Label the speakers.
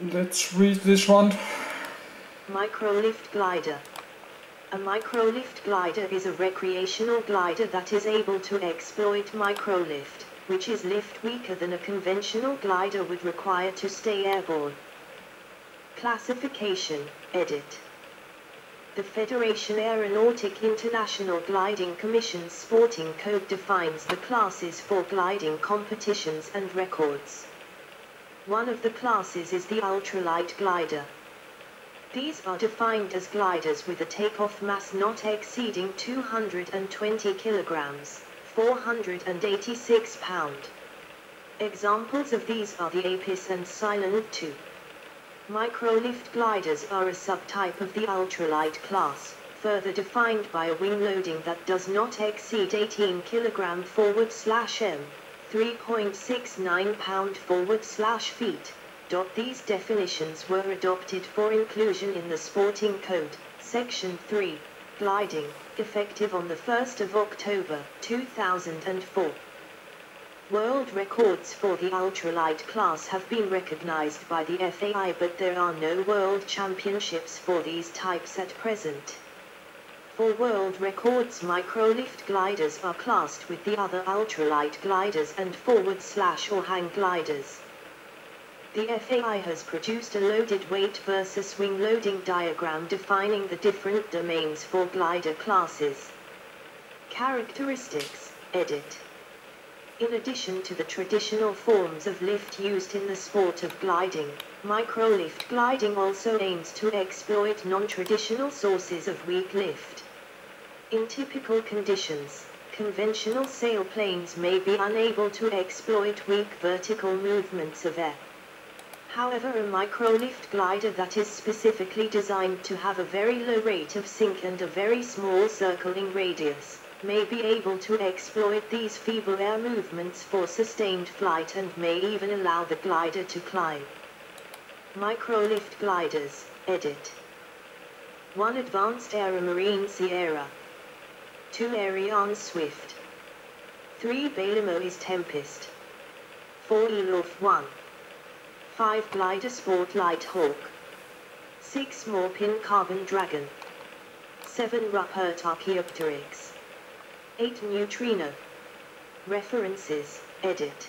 Speaker 1: Let's read this one.
Speaker 2: Microlift glider. A microlift glider is a recreational glider that is able to exploit microlift, which is lift weaker than a conventional glider would require to stay airborne. Classification, edit. The Federation Aeronautic International Gliding Commission's Sporting Code defines the classes for gliding competitions and records. One of the classes is the ultralight glider. These are defined as gliders with a takeoff mass not exceeding 220 kilograms, 486 pound. Examples of these are the Apis and Silent 2. Microlift gliders are a subtype of the ultralight class, further defined by a wing loading that does not exceed 18 kg forward slash m, 3.69 pound forward slash feet. These definitions were adopted for inclusion in the Sporting Code, Section 3, Gliding, effective on the 1st of October 2004. World records for the ultralight class have been recognized by the FAI but there are no world championships for these types at present. For world records microlift gliders are classed with the other ultralight gliders and forward slash or hang gliders. The FAI has produced a loaded weight versus wing loading diagram defining the different domains for glider classes. Characteristics, edit. In addition to the traditional forms of lift used in the sport of gliding, microlift gliding also aims to exploit non-traditional sources of weak lift. In typical conditions, conventional sailplanes may be unable to exploit weak vertical movements of air. However a microlift glider that is specifically designed to have a very low rate of sink and a very small circling radius, may be able to exploit these feeble air movements for sustained flight and may even allow the glider to climb. Microlift gliders, edit. 1 Advanced Aeromarine Sierra 2 Aériane Swift. 3 Bailey-Moyes Tempest. 4 Elof 1. 5 Glider Sport Light Hawk. 6 Maupin Carbon Dragon. 7 Ruppert Archaeopteryx. 8 Neutrino. References, edit.